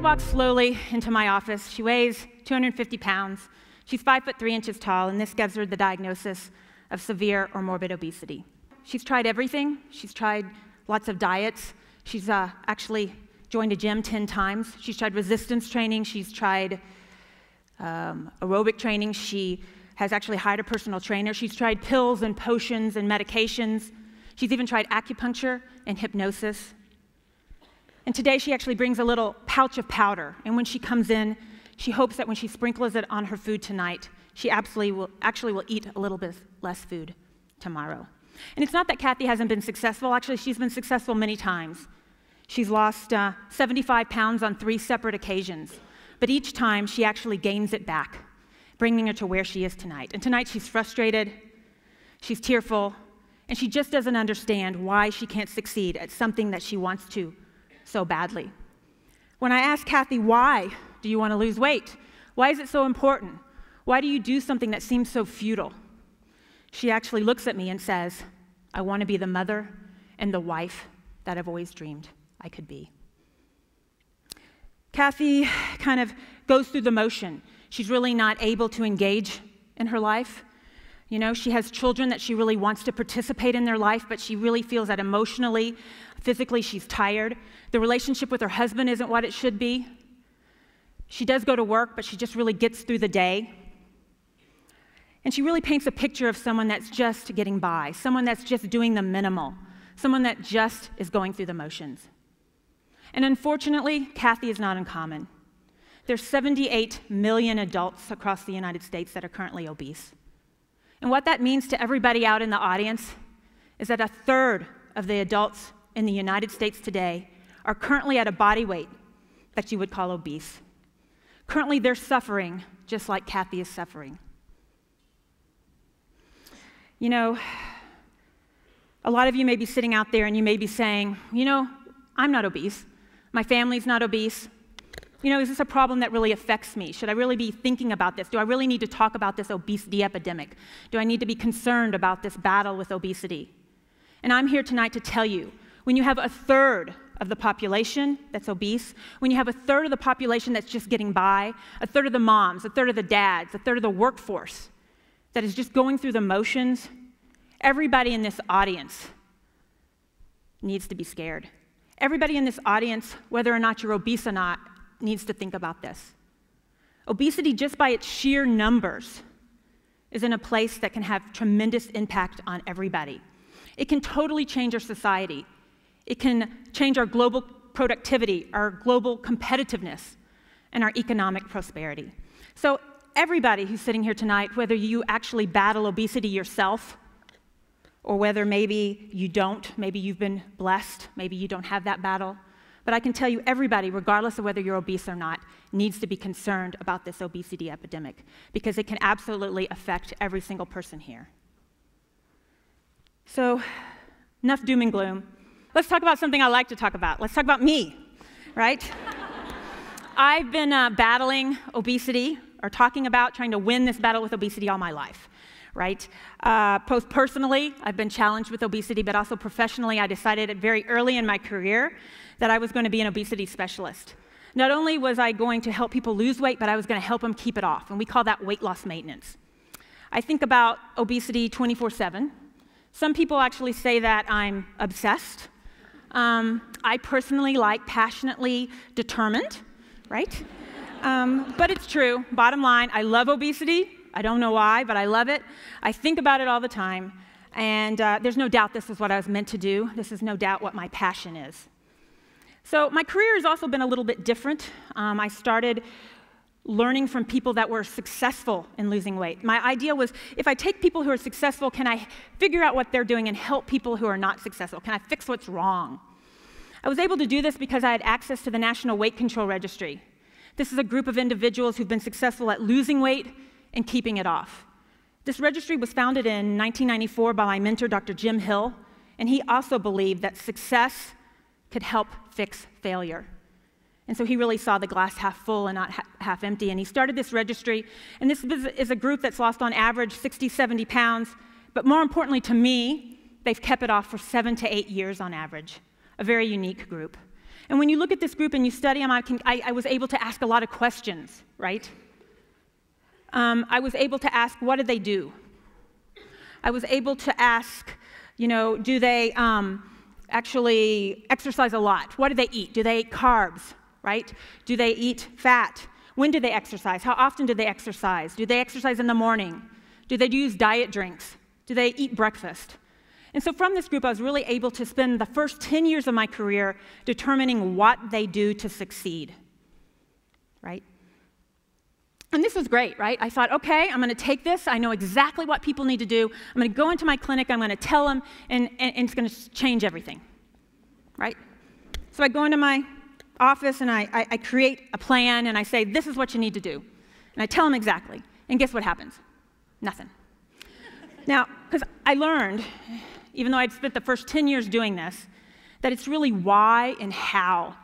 Kathy walks slowly into my office. She weighs 250 pounds. She's five foot three inches tall, and this gives her the diagnosis of severe or morbid obesity. She's tried everything. She's tried lots of diets. She's uh, actually joined a gym 10 times. She's tried resistance training. She's tried um, aerobic training. She has actually hired a personal trainer. She's tried pills and potions and medications. She's even tried acupuncture and hypnosis. And today she actually brings a little pouch of powder. And when she comes in, she hopes that when she sprinkles it on her food tonight, she absolutely will, actually will eat a little bit less food tomorrow. And it's not that Kathy hasn't been successful. Actually, she's been successful many times. She's lost uh, 75 pounds on three separate occasions. But each time, she actually gains it back, bringing her to where she is tonight. And tonight, she's frustrated, she's tearful, and she just doesn't understand why she can't succeed at something that she wants to so badly. When I ask Kathy, why do you want to lose weight? Why is it so important? Why do you do something that seems so futile? She actually looks at me and says, I want to be the mother and the wife that I've always dreamed I could be. Kathy kind of goes through the motion. She's really not able to engage in her life. You know, she has children that she really wants to participate in their life, but she really feels that emotionally, physically, she's tired. The relationship with her husband isn't what it should be. She does go to work, but she just really gets through the day. And she really paints a picture of someone that's just getting by, someone that's just doing the minimal, someone that just is going through the motions. And unfortunately, Kathy is not uncommon. There's 78 million adults across the United States that are currently obese. And what that means to everybody out in the audience is that a third of the adults in the United States today are currently at a body weight that you would call obese. Currently, they're suffering just like Kathy is suffering. You know, a lot of you may be sitting out there and you may be saying, you know, I'm not obese. My family's not obese. You know, is this a problem that really affects me? Should I really be thinking about this? Do I really need to talk about this obesity epidemic? Do I need to be concerned about this battle with obesity? And I'm here tonight to tell you when you have a third of the population that's obese, when you have a third of the population that's just getting by, a third of the moms, a third of the dads, a third of the workforce that is just going through the motions, everybody in this audience needs to be scared. Everybody in this audience, whether or not you're obese or not, needs to think about this. Obesity, just by its sheer numbers, is in a place that can have tremendous impact on everybody. It can totally change our society. It can change our global productivity, our global competitiveness, and our economic prosperity. So, everybody who's sitting here tonight, whether you actually battle obesity yourself, or whether maybe you don't, maybe you've been blessed, maybe you don't have that battle, but I can tell you, everybody, regardless of whether you're obese or not, needs to be concerned about this obesity epidemic because it can absolutely affect every single person here. So, enough doom and gloom. Let's talk about something I like to talk about. Let's talk about me, right? I've been uh, battling obesity or talking about trying to win this battle with obesity all my life right? Uh, both personally, I've been challenged with obesity, but also professionally, I decided very early in my career that I was going to be an obesity specialist. Not only was I going to help people lose weight, but I was going to help them keep it off. And we call that weight loss maintenance. I think about obesity 24 7. Some people actually say that I'm obsessed. Um, I personally like passionately determined, right? Um, but it's true. Bottom line, I love obesity. I don't know why, but I love it. I think about it all the time. And uh, there's no doubt this is what I was meant to do. This is no doubt what my passion is. So, my career has also been a little bit different. Um, I started learning from people that were successful in losing weight. My idea was if I take people who are successful, can I figure out what they're doing and help people who are not successful? Can I fix what's wrong? I was able to do this because I had access to the National Weight Control Registry. This is a group of individuals who've been successful at losing weight and keeping it off. This registry was founded in 1994 by my mentor, Dr. Jim Hill, and he also believed that success could help fix failure. And so he really saw the glass half full and not half empty. And he started this registry. And this is a group that's lost on average 60, 70 pounds. But more importantly to me, they've kept it off for seven to eight years on average. A very unique group. And when you look at this group and you study them, I, can, I, I was able to ask a lot of questions, right? Um, I was able to ask, what do they do? I was able to ask, you know, do they um, actually exercise a lot? What do they eat? Do they eat carbs, right? Do they eat fat? When do they exercise? How often do they exercise? Do they exercise in the morning? Do they use diet drinks? Do they eat breakfast? And so, from this group, I was really able to spend the first 10 years of my career determining what they do to succeed, right? And this was great, right? I thought, okay, I'm going to take this. I know exactly what people need to do. I'm going to go into my clinic, I'm going to tell them, and, and, and it's going to change everything, right? So I go into my office and I, I, I create a plan and I say, this is what you need to do. And I tell them exactly. And guess what happens? Nothing. Now, because I learned, even though I'd spent the first 10 years doing this, that it's really why and how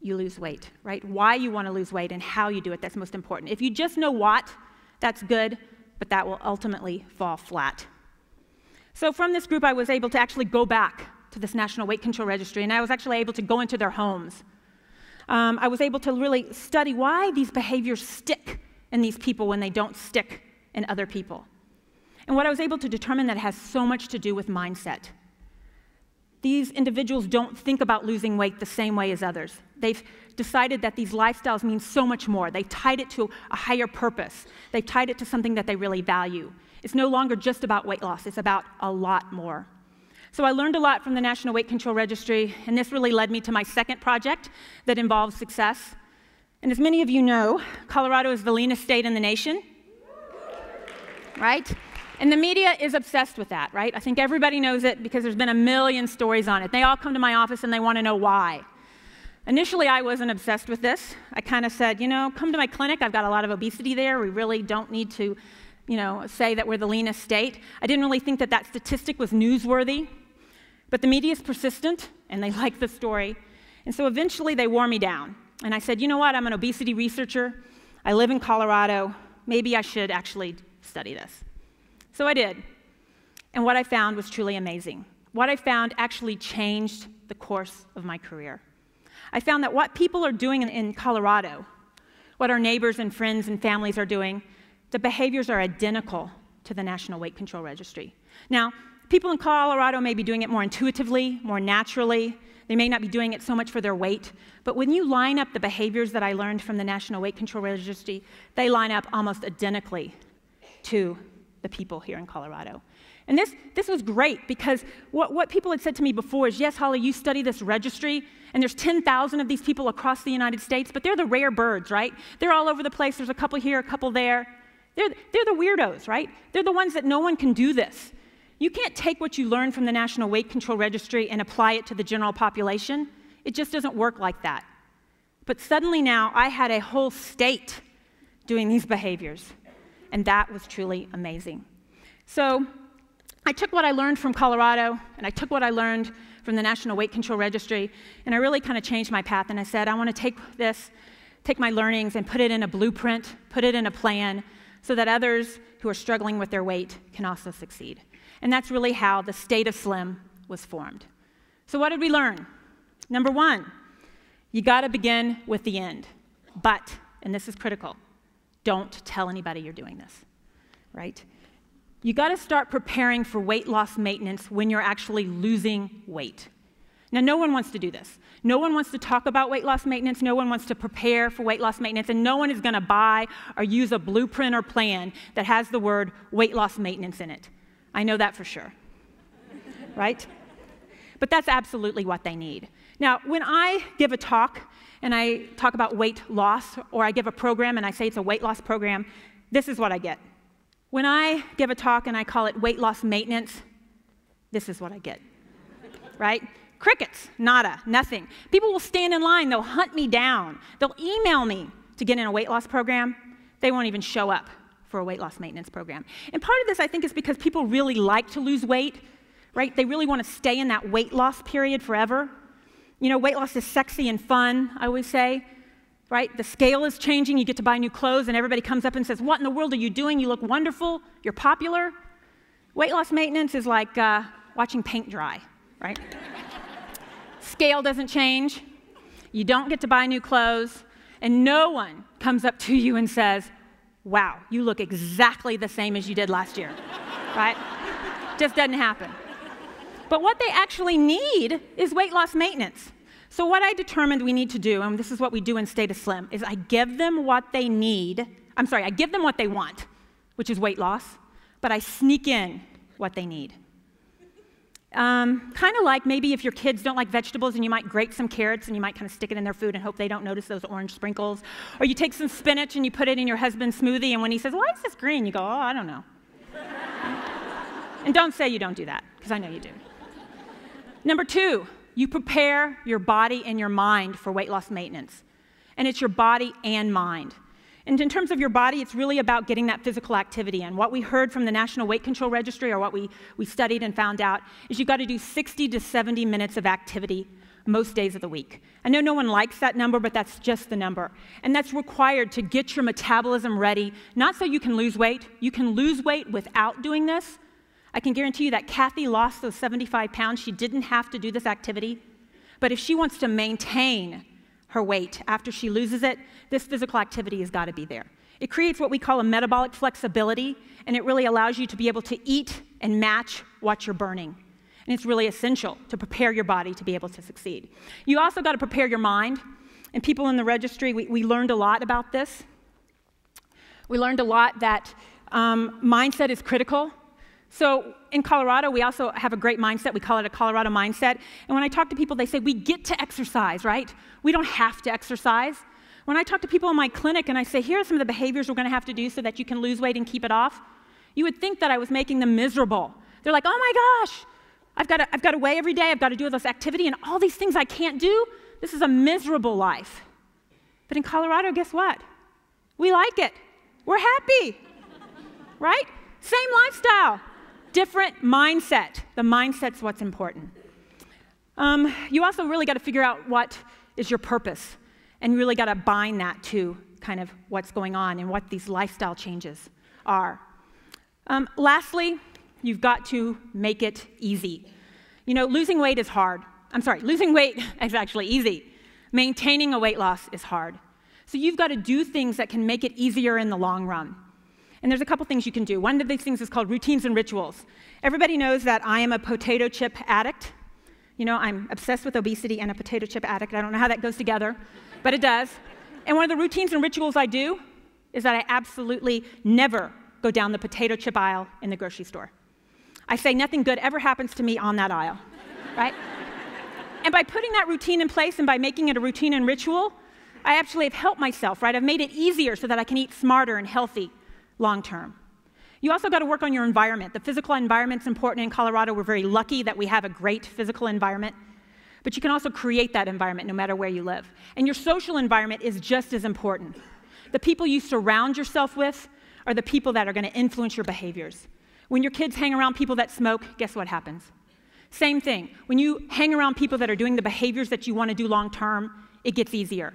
you lose weight, right? Why you want to lose weight and how you do it that's most important. If you just know what, that's good, but that will ultimately fall flat. So, from this group, I was able to actually go back to this National Weight Control Registry, and I was actually able to go into their homes. Um, I was able to really study why these behaviors stick in these people when they don't stick in other people. And what I was able to determine that has so much to do with mindset. These individuals don't think about losing weight the same way as others. They've decided that these lifestyles mean so much more. They've tied it to a higher purpose. They've tied it to something that they really value. It's no longer just about weight loss, it's about a lot more. So I learned a lot from the National Weight Control Registry, and this really led me to my second project that involves success. And as many of you know, Colorado is the leanest state in the nation, right? And the media is obsessed with that, right? I think everybody knows it because there's been a million stories on it. They all come to my office and they want to know why. Initially, I wasn't obsessed with this. I kind of said, you know, come to my clinic. I've got a lot of obesity there. We really don't need to, you know, say that we're the leanest state. I didn't really think that that statistic was newsworthy. But the media is persistent and they like the story. And so eventually they wore me down. And I said, you know what? I'm an obesity researcher. I live in Colorado. Maybe I should actually study this. So I did. And what I found was truly amazing. What I found actually changed the course of my career. I found that what people are doing in, Colorado, what our neighbors and friends and families are doing, the behaviors are identical to the National Weight Control Registry. Now, people in Colorado may be doing it more intuitively, more naturally. They may not be doing it so much for their weight. But when you line up the behaviors that I learned from the National Weight Control Registry, they line up almost identically to the people here in Colorado. And this, this was great because what, what people had said to me before is yes, Holly, you study this registry, and there's 10,000 of these people across the United States, but they're the rare birds, right? They're all over the place. There's a couple here, a couple there. They're, they're the weirdos, right? They're the ones that no one can do this. You can't take what you learned from the National Weight Control Registry and apply it to the general population. It just doesn't work like that. But suddenly now, I had a whole state doing these behaviors. And that was truly amazing. So I took what I learned from Colorado and I took what I learned from the National Weight Control Registry, and I really kind of changed my path. And I said, I want to take this, take my learnings, and put it in a blueprint, put it in a plan, so that others who are struggling with their weight can also succeed. And that's really how the state of Slim was formed. So, what did we learn? Number one, you got to begin with the end. But, and this is critical, don't tell anybody you're doing this, right? You got to start preparing for weight loss maintenance when you're actually losing weight. Now, no one wants to do this. No one wants to talk about weight loss maintenance. No one wants to prepare for weight loss maintenance. And no one is going to buy or use a blueprint or plan that has the word weight loss maintenance in it. I know that for sure. right? But that's absolutely what they need. Now, when I give a talk and I talk about weight loss, or I give a program and I say it's a weight loss program, this is what I get. When I give a talk and I call it weight loss maintenance, this is what I get. right? Crickets, nada, nothing. People will stand in line, they'll hunt me down, they'll email me to get in a weight loss program. They won't even show up for a weight loss maintenance program. And part of this, I think, is because people really like to lose weight, right? They really want to stay in that weight loss period forever. You know, weight loss is sexy and fun, I always say, right? The scale is changing, you get to buy new clothes, and everybody comes up and says, What in the world are you doing? You look wonderful, you're popular. Weight loss maintenance is like uh, watching paint dry, right? scale doesn't change, You don't get to buy new clothes, and no one comes up to you and says, Wow, you look exactly the same as you did last year, right? Just doesn't happen. But what they actually need is weight loss maintenance. So, what I determined we need to do, and this is what we do in State of Slim, is I give them what they need. I'm sorry, I give them what they want, which is weight loss, but I sneak in what they need. Um, kind of like maybe if your kids don't like vegetables and you might grate some carrots and you might kind of stick it in their food and hope they don't notice those orange sprinkles. Or you take some spinach and you put it in your husband's smoothie and when he says, Why is this green? You go, Oh, I don't know. and don't say you don't do that, because I know you do. Number two, you prepare your body and your mind for weight loss maintenance. And it's your body and mind. And in terms of your body, it's really about getting that physical activity. And what we heard from the National Weight Control Registry, or what we, we studied and found out, is you've got to do 60 to 70 minutes of activity most days of the week. I know no one likes that number, but that's just the number. And that's required to get your metabolism ready, not so you can lose weight. You can lose weight without doing this. I can guarantee you that Kathy lost those 75 pounds. She didn't have to do this activity. But if she wants to maintain her weight after she loses it, this physical activity has got to be there. It creates what we call a metabolic flexibility, and it really allows you to be able to eat and match what you're burning. And it's really essential to prepare your body to be able to succeed. You also got to prepare your mind. And people in the registry, we, we learned a lot about this. We learned a lot that um, mindset is critical so in Colorado, we also have a great mindset. We call it a Colorado mindset. And when I talk to people, they say, we get to exercise, right? We don't have to exercise. When I talk to people in my clinic and I say, here are some of the behaviors we're going to have to do so that you can lose weight and keep it off, you would think that I was making them miserable. They're like, oh my gosh, I've got, to, I've got to weigh every day, I've got to do this activity, and all these things I can't do. This is a miserable life. But in Colorado, guess what? We like it. We're happy, right? Same lifestyle different mindset. The mindset's what's important. Um, you also really got to figure out what is your purpose, and you really got to bind that to kind of what's going on and what these lifestyle changes are. Um, lastly, you've got to make it easy. You know, losing weight is hard. I'm sorry, losing weight is actually easy. Maintaining a weight loss is hard. So you've got to do things that can make it easier in the long run. And there's a couple things you can do. One of these things is called routines and rituals. Everybody knows that I am a potato chip addict. You know, I'm obsessed with obesity and a potato chip addict. I don't know how that goes together, but it does. And one of the routines and rituals I do is that I absolutely never go down the potato chip aisle in the grocery store. I say nothing good ever happens to me on that aisle, right? and by putting that routine in place and by making it a routine and ritual, I actually have helped myself, right? I've made it easier so that I can eat smarter and healthy long term. You also got to work on your environment. The physical environment's important in Colorado. We're very lucky that we have a great physical environment. But you can also create that environment no matter where you live. And your social environment is just as important. The people you surround yourself with are the people that are going to influence your behaviors. When your kids hang around people that smoke, guess what happens? Same thing. When you hang around people that are doing the behaviors that you want to do long term, it gets easier.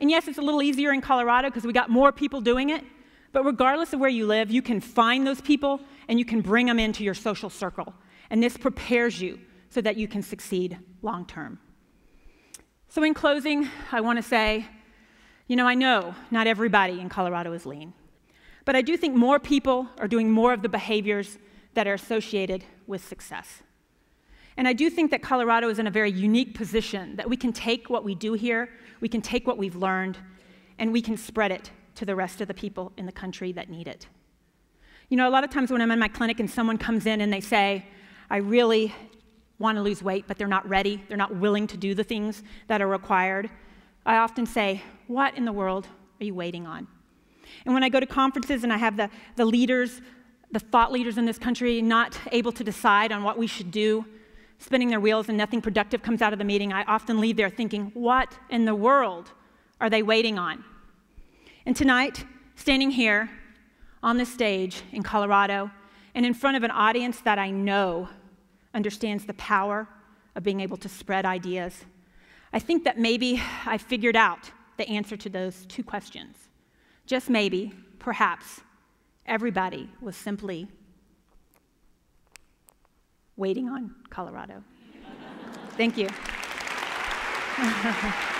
And yes, it's a little easier in Colorado because we got more people doing it, but regardless of where you live, you can find those people and you can bring them into your social circle. And this prepares you so that you can succeed long term. So, in closing, I want to say, you know, I know not everybody in Colorado is lean, but I do think more people are doing more of the behaviors that are associated with success. And I do think that Colorado is in a very unique position that we can take what we do here, we can take what we've learned, and we can spread it to the rest of the people in the country that need it. You know, a lot of times when I'm in my clinic and someone comes in and they say, I really want to lose weight, but they're not ready, they're not willing to do the things that are required, I often say, What in the world are you waiting on? And when I go to conferences and I have the, the leaders, the thought leaders in this country, not able to decide on what we should do, spinning their wheels and nothing productive comes out of the meeting, I often leave there thinking, What in the world are they waiting on? And tonight, standing here on this stage in Colorado and in front of an audience that I know understands the power of being able to spread ideas, I think that maybe I figured out the answer to those two questions. Just maybe, perhaps, everybody was simply waiting on Colorado. Thank you.